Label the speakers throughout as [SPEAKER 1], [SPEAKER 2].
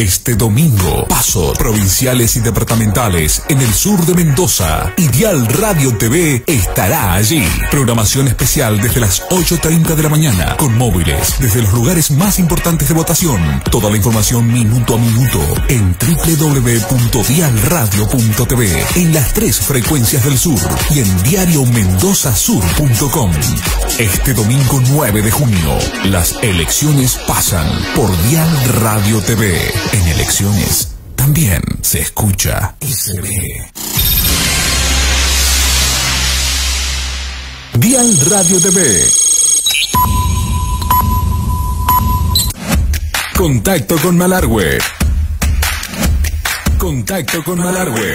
[SPEAKER 1] Este domingo, pasos provinciales y departamentales en el sur de Mendoza. Ideal Radio TV estará allí. Programación especial desde las 8.30 de la mañana, con móviles desde los lugares más importantes de votación. Toda la información minuto a minuto en www.dialradio.tv, en las tres frecuencias del sur y en diariomendozasur.com. Este domingo 9 de junio, las elecciones pasan por Dial Radio TV. En elecciones también se escucha y se ve. Dial Radio TV. Contacto con Malargüe. Contacto con Malargüe.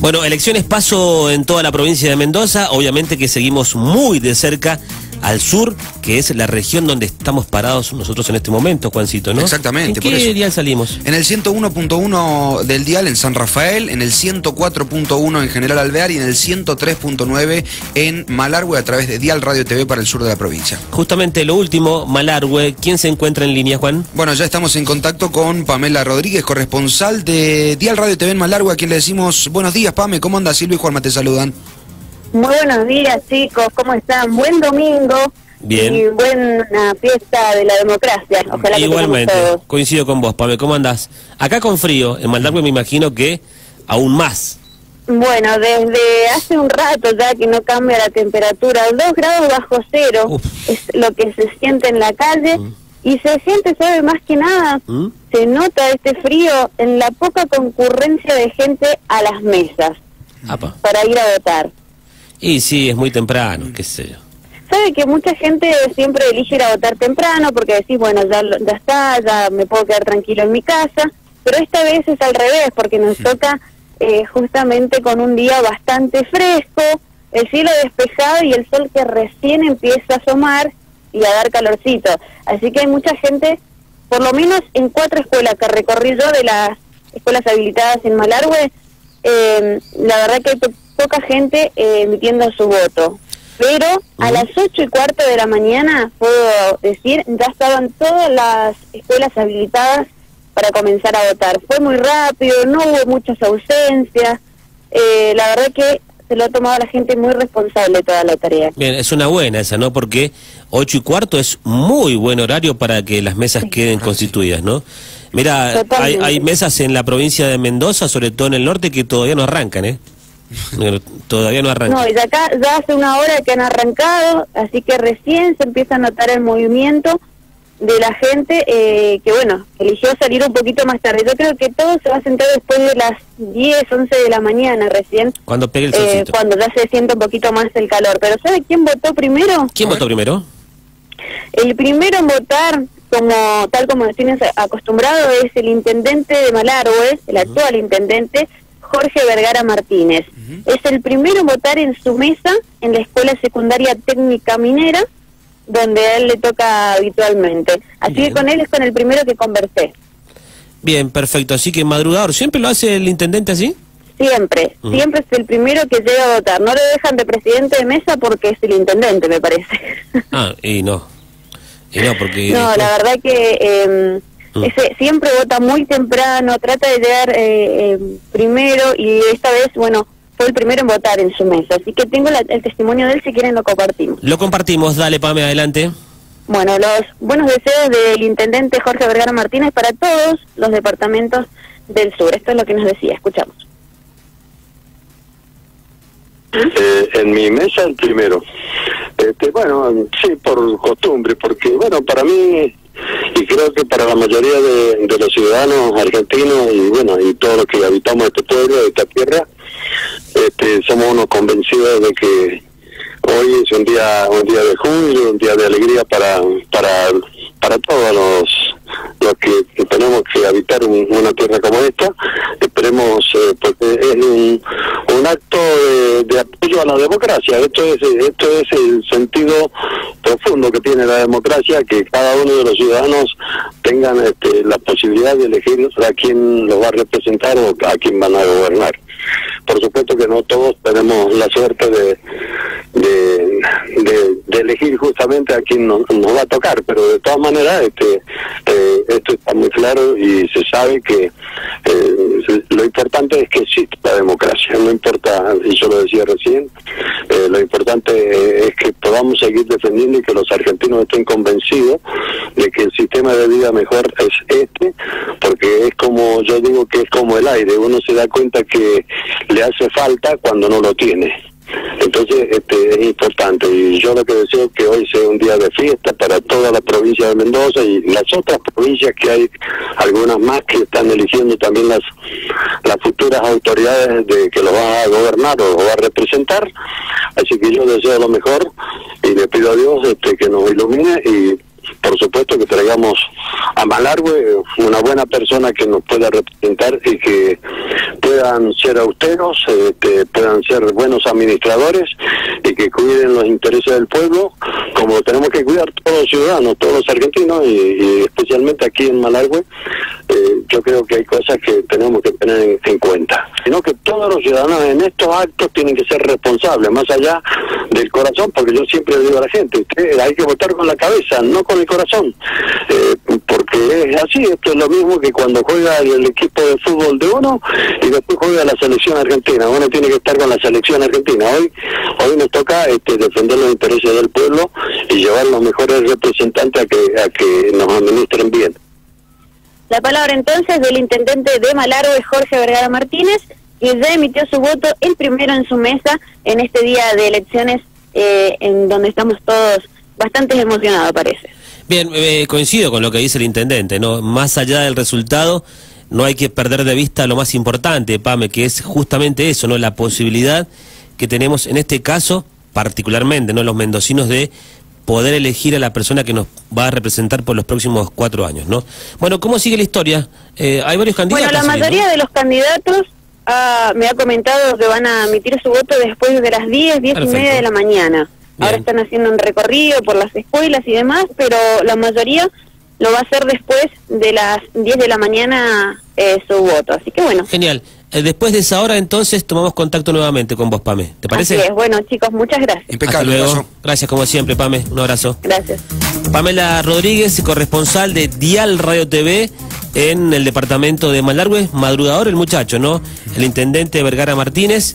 [SPEAKER 2] Bueno, elecciones paso en toda la provincia de Mendoza. Obviamente que seguimos muy de cerca al sur, que es la región donde estamos parados nosotros en este momento, Juancito, ¿no?
[SPEAKER 3] Exactamente.
[SPEAKER 2] ¿En qué
[SPEAKER 3] por eso.
[SPEAKER 2] dial salimos?
[SPEAKER 3] En el 101.1 del dial en San Rafael, en el 104.1 en General Alvear y en el 103.9 en Malargüe a través de Dial Radio TV para el sur de la provincia.
[SPEAKER 2] Justamente lo último, Malargüe. ¿Quién se encuentra en línea, Juan?
[SPEAKER 3] Bueno, ya estamos en contacto con Pamela Rodríguez, corresponsal de Dial Radio TV en Malargüe, a quien le decimos buenos días, Pame, ¿cómo anda? Silvia y Juanma te saludan.
[SPEAKER 4] Muy buenos días, chicos. ¿Cómo están? Buen domingo.
[SPEAKER 2] Bien.
[SPEAKER 4] Y buena fiesta de la democracia. Ojalá que
[SPEAKER 2] Igualmente,
[SPEAKER 4] tengamos todos.
[SPEAKER 2] coincido con vos, Pame. ¿Cómo andás? Acá con frío, en Malargüe me imagino que aún más.
[SPEAKER 4] Bueno, desde hace un rato ya que no cambia la temperatura, dos grados bajo cero
[SPEAKER 2] Uf.
[SPEAKER 4] es lo que se siente en la calle y se siente, ¿sabe? Más que nada,
[SPEAKER 2] ¿Mm?
[SPEAKER 4] se nota este frío en la poca concurrencia de gente a las mesas
[SPEAKER 2] Apa.
[SPEAKER 4] para ir a votar.
[SPEAKER 2] Y sí, es muy temprano, qué sé yo.
[SPEAKER 4] Sabe que mucha gente siempre elige ir a votar temprano porque decís, bueno, ya, ya está, ya me puedo quedar tranquilo en mi casa, pero esta vez es al revés porque nos toca eh, justamente con un día bastante fresco, el cielo despejado y el sol que recién empieza a asomar y a dar calorcito. Así que hay mucha gente, por lo menos en cuatro escuelas que recorrí yo de las escuelas habilitadas en Malargüe, eh, la verdad que hay poca gente eh, emitiendo su voto. Pero a las ocho y cuarto de la mañana, puedo decir, ya estaban todas las escuelas habilitadas para comenzar a votar. Fue muy rápido, no hubo muchas ausencias. Eh, la verdad que se lo ha tomado la gente muy responsable toda la tarea.
[SPEAKER 2] Bien, es una buena esa, ¿no? Porque ocho y cuarto es muy buen horario para que las mesas queden constituidas, ¿no? Mira, hay, hay mesas en la provincia de Mendoza, sobre todo en el norte, que todavía no arrancan, ¿eh? Todavía no arrancan.
[SPEAKER 4] No, y acá ya hace una hora que han arrancado, así que recién se empieza a notar el movimiento de la gente eh, que, bueno, eligió salir un poquito más tarde. Yo creo que todo se va a sentar después de las 10, 11 de la mañana recién,
[SPEAKER 2] Cuando pegue el
[SPEAKER 4] eh, cuando ya se siente un poquito más el calor. Pero ¿sabe quién votó primero?
[SPEAKER 2] ¿Quién votó primero?
[SPEAKER 4] El primero en votar, como tal como nos tienes acostumbrado, es el intendente de Malargüe, el actual intendente, Jorge Vergara Martínez. Es el primero en votar en su mesa en la Escuela Secundaria Técnica Minera, donde a él le toca habitualmente. Así
[SPEAKER 2] Bien.
[SPEAKER 4] que con él es con el primero que conversé.
[SPEAKER 2] Bien, perfecto. Así que madrugador, ¿siempre lo hace el intendente así?
[SPEAKER 4] Siempre, siempre es el primero que llega a votar. No le dejan de presidente de mesa porque es el intendente, me parece.
[SPEAKER 2] Ah, y no. Y no, porque...
[SPEAKER 4] No,
[SPEAKER 2] después-
[SPEAKER 4] la verdad que eh,
[SPEAKER 2] Mm.
[SPEAKER 4] ese siempre vota muy temprano, trata de llegar eh, eh, primero y esta vez, bueno, fue el primero en votar en su mesa. Así que tengo la- el testimonio de él, si quieren lo compartimos.
[SPEAKER 2] Lo compartimos, dale, Pame, adelante.
[SPEAKER 4] Bueno, los buenos deseos del intendente Jorge Vergara Martínez para todos los departamentos del sur. Esto es lo que nos decía, escuchamos.
[SPEAKER 5] Eh, en mi mesa el primero. Este, bueno, sí, por costumbre, porque bueno, para mí y creo que para la mayoría de, los ciudadanos argentinos y bueno, y todos los que habitamos este pueblo, esta tierra, este, somos unos convencidos de que hoy es un día un día de júbilo, un día de alegría para para para todos los los que, tenemos que habitar un- una tierra como esta. Esperemos, eh, porque es un, un acto de, de apoyo a la democracia. Esto es esto es el sentido profundo que tiene la democracia, que cada uno de los ciudadanos tengan este, la posibilidad de elegir a quién los va a representar o a quién van a gobernar. Por supuesto que no todos tenemos la suerte de, elegir justamente a quien nos, nos va a tocar, pero de todas maneras este, eh, esto está muy claro y se sabe que eh, lo importante es que existe la democracia, no importa, y yo lo decía recién, eh, lo importante es que podamos seguir defendiendo y que los argentinos estén convencidos de que el sistema de vida mejor es este, porque es como, yo digo que es como el aire, uno se da cuenta que le hace falta cuando no lo tiene. Entonces, este, es importante y yo lo que deseo es que hoy sea un día de fiesta para toda la provincia de Mendoza y las otras provincias que hay algunas más que están eligiendo también las las futuras autoridades de que lo va a gobernar o va a representar. Así que yo deseo lo mejor y le pido a Dios este, que nos ilumine y por supuesto que traigamos a Malargüe una buena persona que nos pueda representar y que puedan ser austeros, que puedan ser buenos administradores y que cuiden los intereses del pueblo, como tenemos que cuidar ciudadanos, todos los argentinos y, especialmente aquí en Malargüe, eh, yo creo que hay cosas que tenemos que tener en, cuenta. Sino que todos los ciudadanos en estos actos tienen que ser responsables, más allá del corazón, porque yo siempre digo a la gente, hay que votar con la cabeza, no con el corazón, eh, porque es así, esto es lo mismo que cuando juega el, equipo de fútbol de uno y después juega la selección argentina, uno tiene que estar con la selección argentina, hoy hoy nos toca este, defender los intereses del pueblo y llevar los mejores representantes a que, a que nos administren bien.
[SPEAKER 4] La palabra entonces del intendente de Malargue, Jorge Vergara Martínez, que ya emitió su voto el primero en su mesa en este día de elecciones eh, en donde estamos todos bastante emocionados, parece.
[SPEAKER 2] Bien, eh, coincido con lo que dice el intendente, ¿no? Más allá del resultado, no hay que perder de vista lo más importante, Pame, que es justamente eso, ¿no? La posibilidad que tenemos en este caso, particularmente, ¿no? Los mendocinos de poder elegir a la persona que nos va a representar por los próximos cuatro años, ¿no? Bueno, ¿cómo sigue la historia? Eh, hay varios candidatos.
[SPEAKER 4] Bueno, la mayoría de los candidatos ah, me ha comentado que van a emitir su voto después de las 10, 10 y media de la mañana. Ahora están haciendo un recorrido por las escuelas y demás, pero la mayoría lo va a hacer después de las 10 de la mañana eh, su voto. Así que bueno.
[SPEAKER 2] Genial. Eh, después de esa hora, entonces, tomamos contacto nuevamente con vos, Pame. ¿Te parece?
[SPEAKER 4] Así es. Bueno, chicos, muchas gracias.
[SPEAKER 2] Impecable. Hasta luego. Gracias, como siempre, Pame. Un abrazo.
[SPEAKER 4] Gracias.
[SPEAKER 2] Pamela Rodríguez, corresponsal de Dial Radio TV en el departamento de Malargüe. Madrugador el muchacho, ¿no? El intendente Vergara Martínez.